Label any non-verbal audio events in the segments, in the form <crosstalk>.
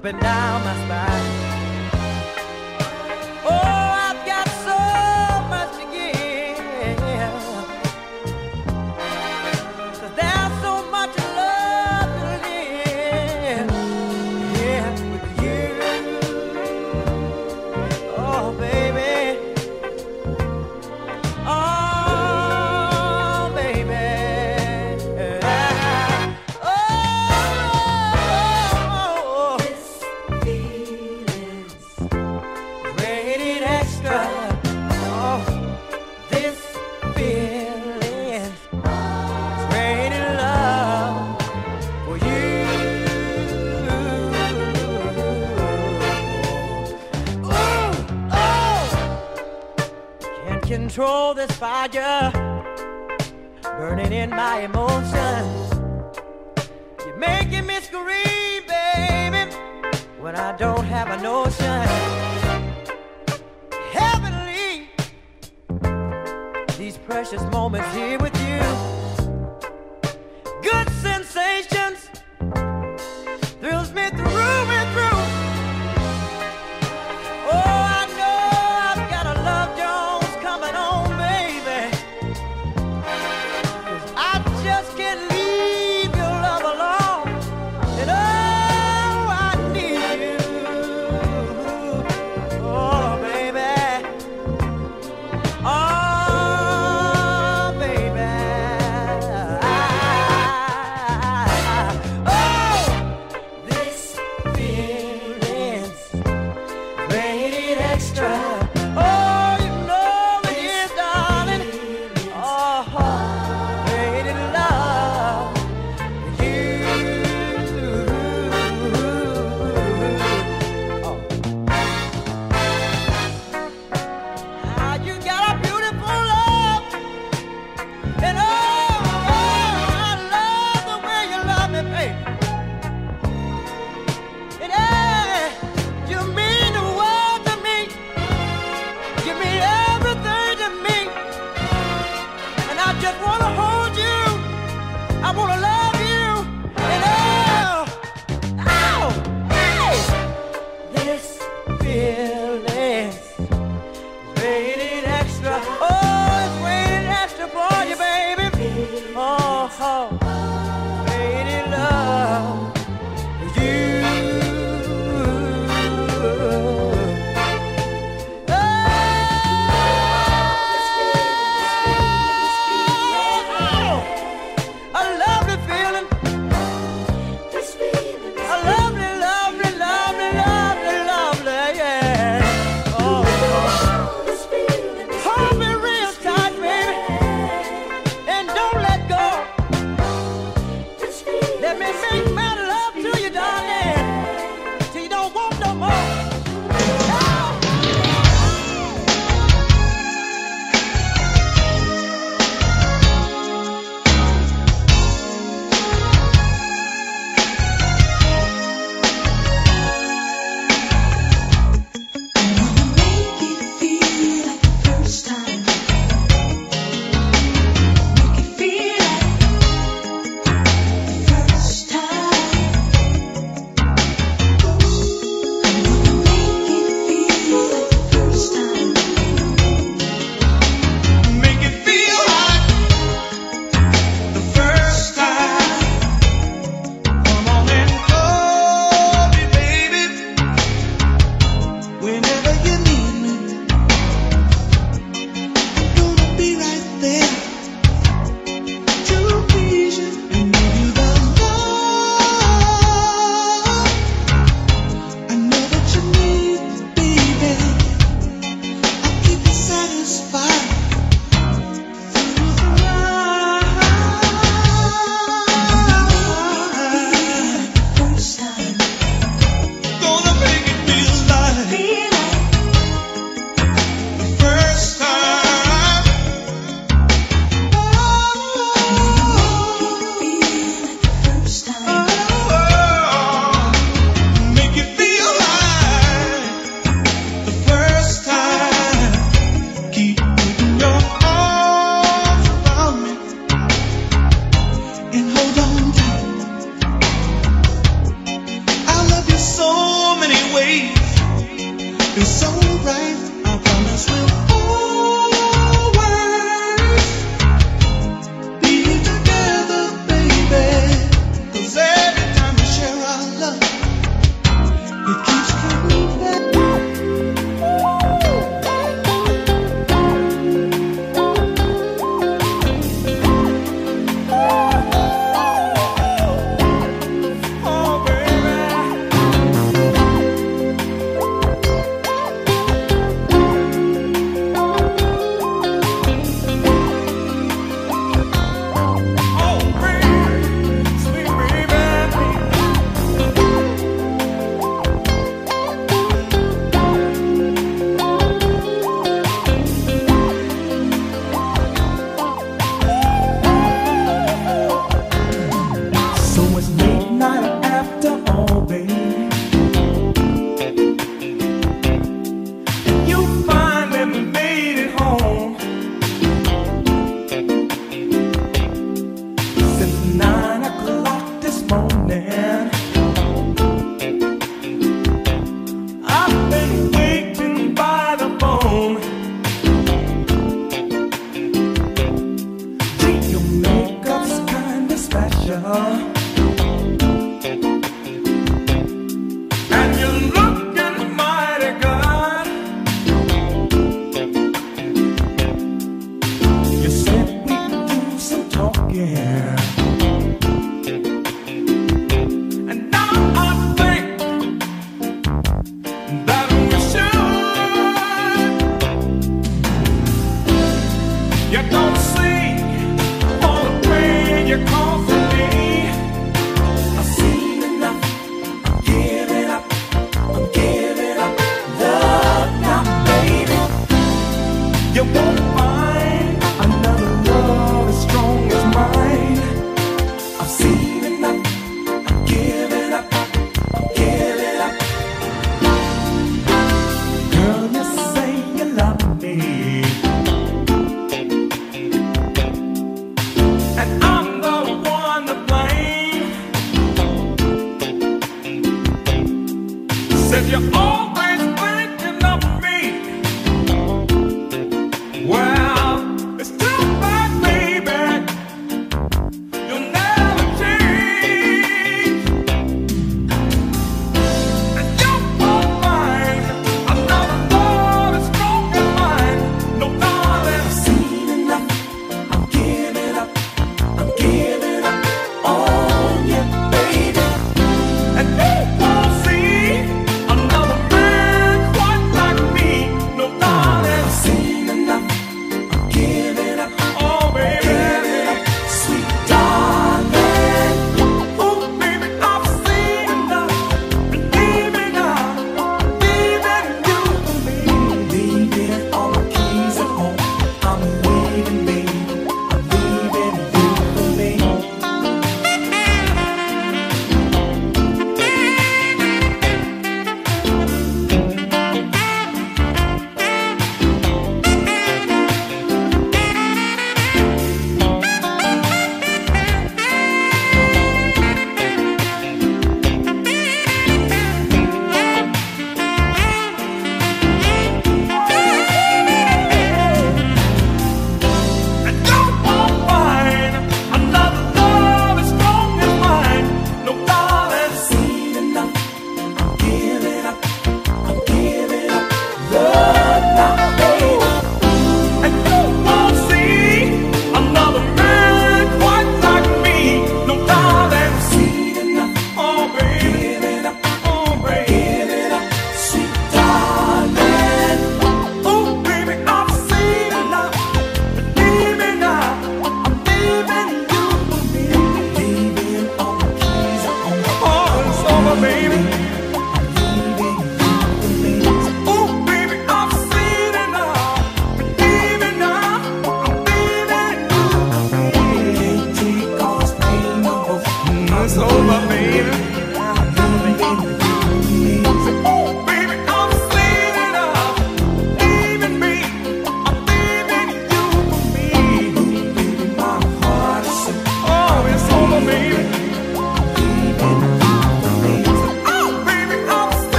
up and down my spine.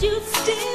Time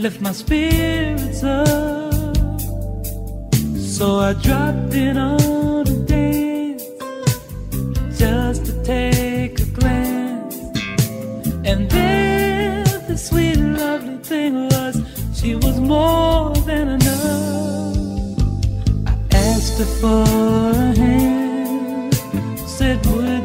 lift my spirits up. So I dropped in on a dance just to take a glance. And there, the sweet, lovely thing was, she was more than enough. I asked her for a hand, said, Would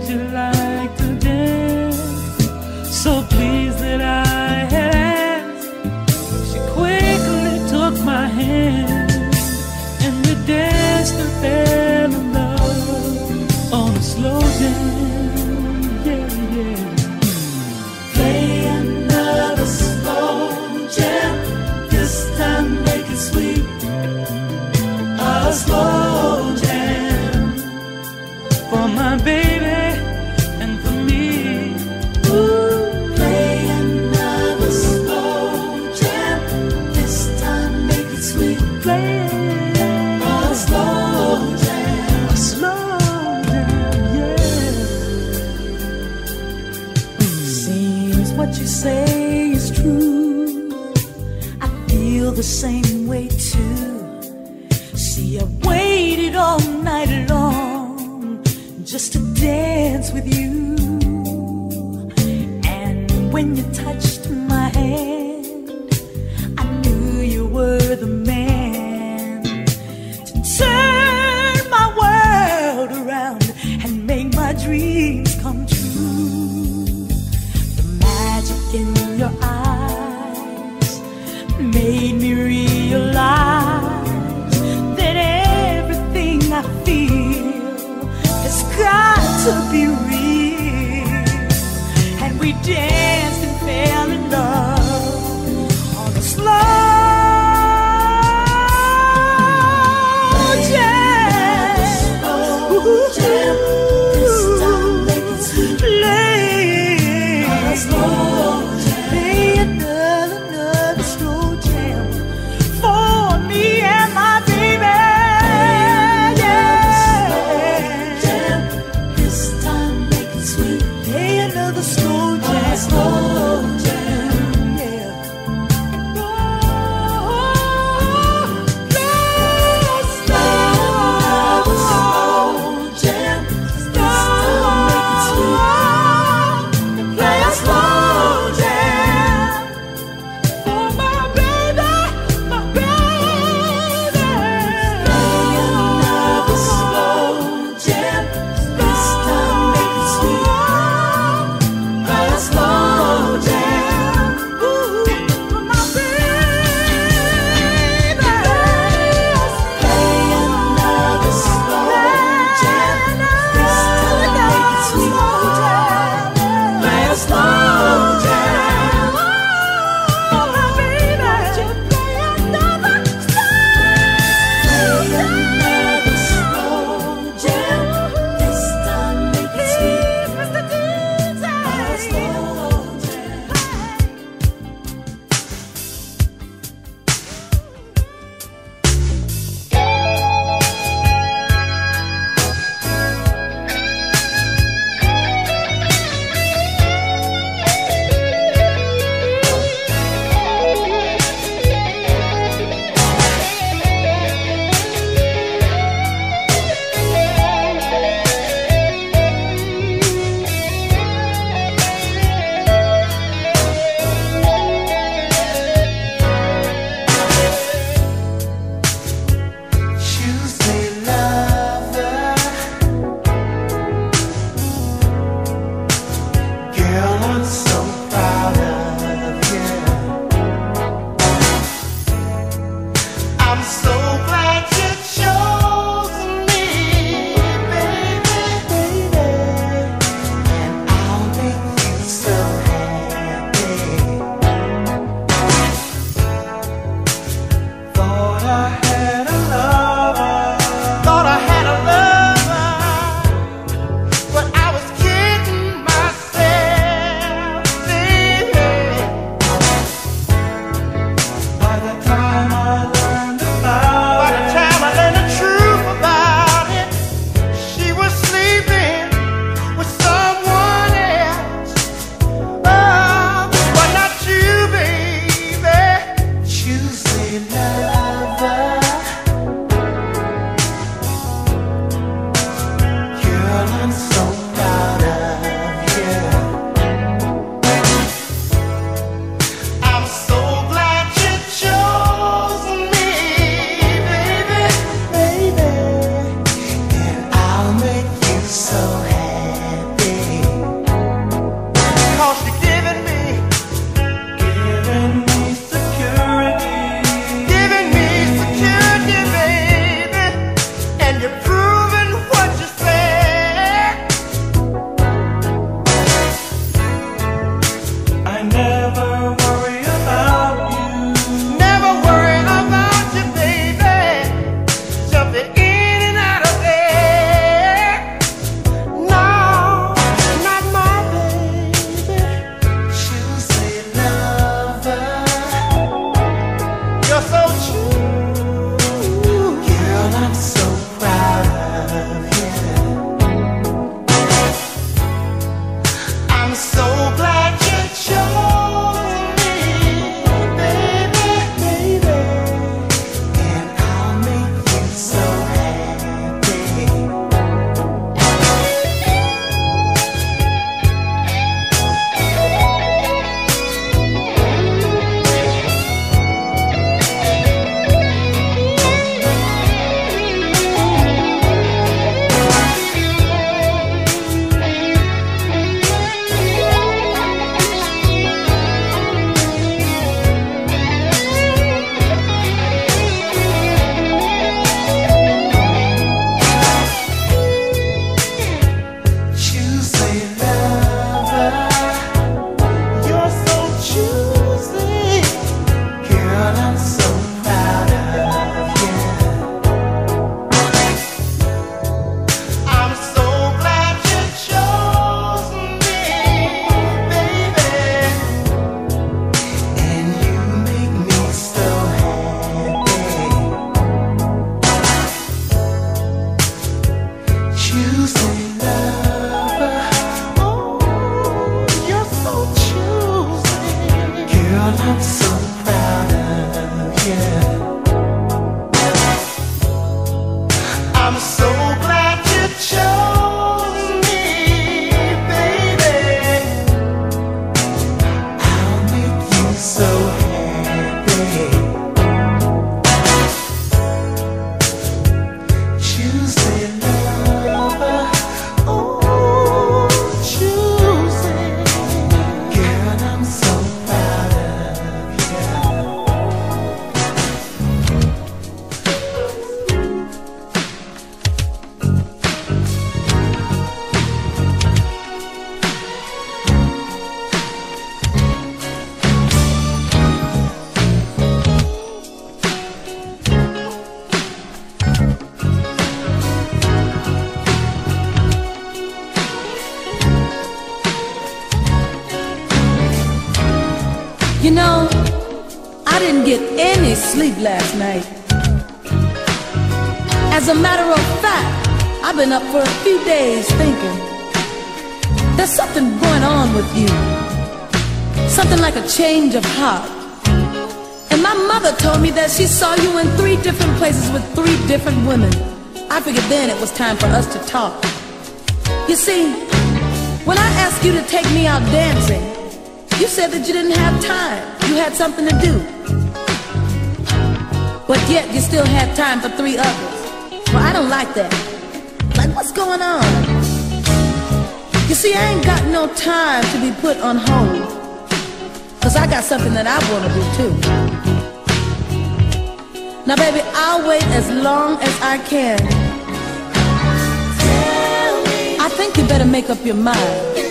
when you touch sleep last night. As a matter of fact, I've been up for a few days thinking. There's something going on with you. Something like a change of heart. And my mother told me that she saw you in three different places with three different women. I figured then it was time for us to talk. You see, when I asked you to take me out dancing, you said that you didn't have time. You had something to do. But yet you still have time for three others. Well, I don't like that. Like, what's going on? You see, I ain't got no time to be put on hold. Cause I got something that I wanna do too. Now baby, I'll wait as long as I can. I think you better make up your mind.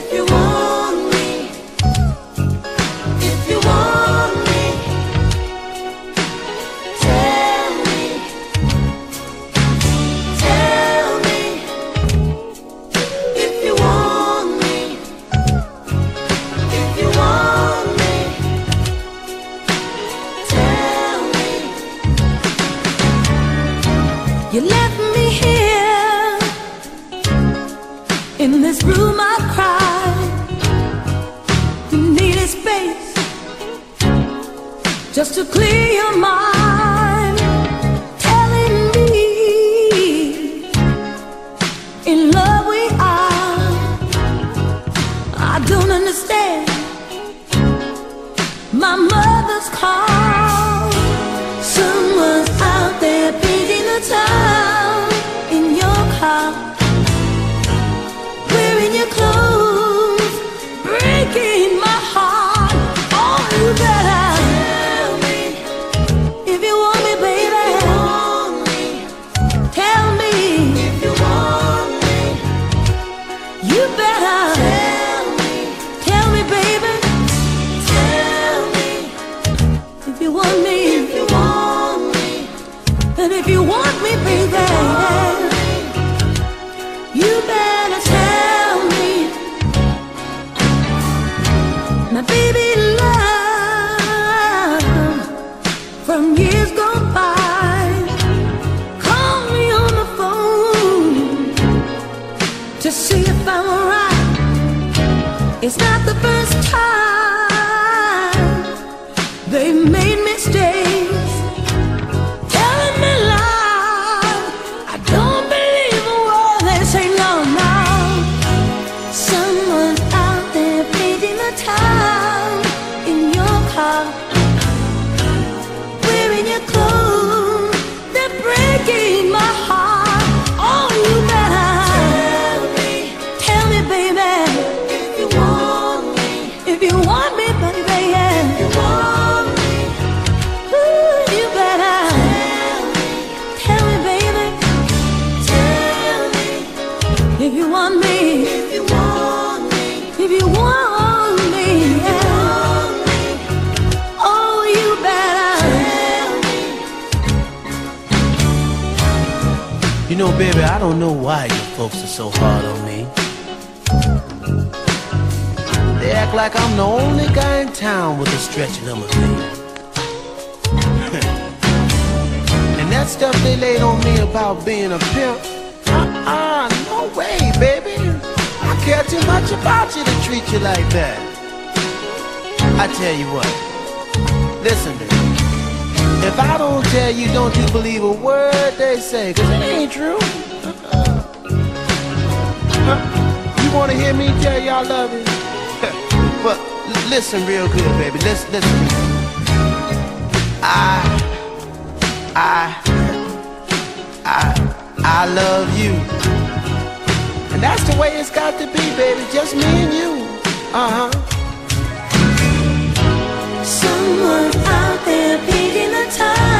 Just to clear your mind, telling me in love we are. I don't understand my mother's call. Someone's out there painting the town in your car, wearing your clothes, the first time don't know why you folks are so hard on me. They act like I'm the only guy in town with a my baby. <laughs> and that stuff they laid on me about being a pimp, uh-uh, no way, baby. I care too much about you to treat you like that. I tell you what, listen, baby. If I don't tell you, don't you believe a word they say, cause it ain't true. Huh? You wanna hear me tell you I love you? but <laughs> listen real good, baby. Listen, listen. I, I, I, I love you. And that's the way it's got to be, baby. Just me and you. Uh-huh. Someone out there painting the town